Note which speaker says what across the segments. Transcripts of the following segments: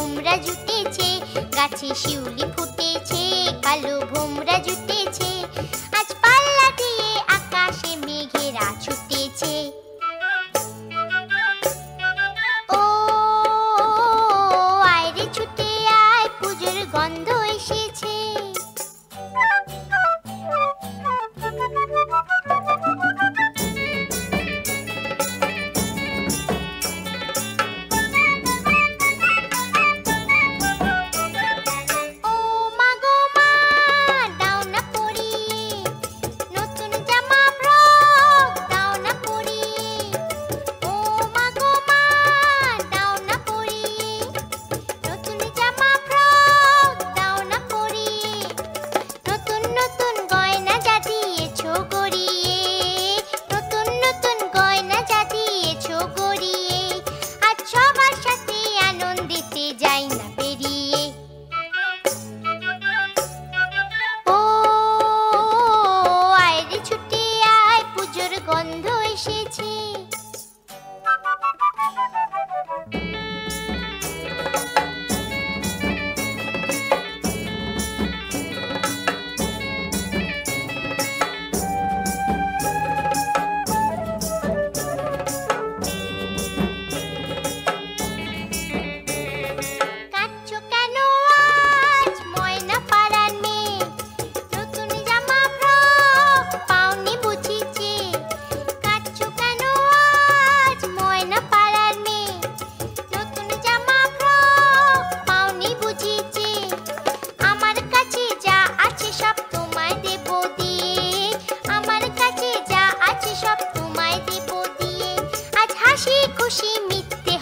Speaker 1: ভোমরা জুটেছে গাছে শিউলি ফুটেছে কালো ভোম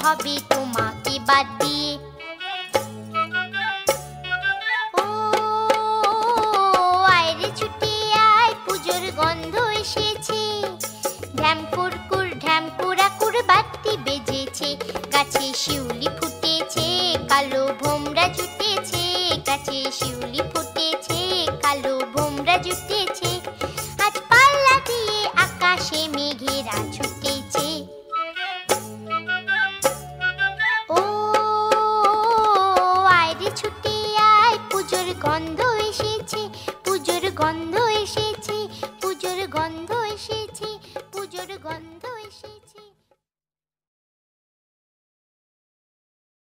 Speaker 1: হবে তোমাকে বাদ দিয়ে ও আয়রে ছুটি, আয়, পুজোর গন্ধ এসেছে। ঢ্যামপুর কুর কুর বেজেছে। গাছে শিউলি ফুল গন্ধ এসেছে পুজোর গন্ধ এসেছে পুজোর গন্ধ এসেছে পুজোর গন্ধ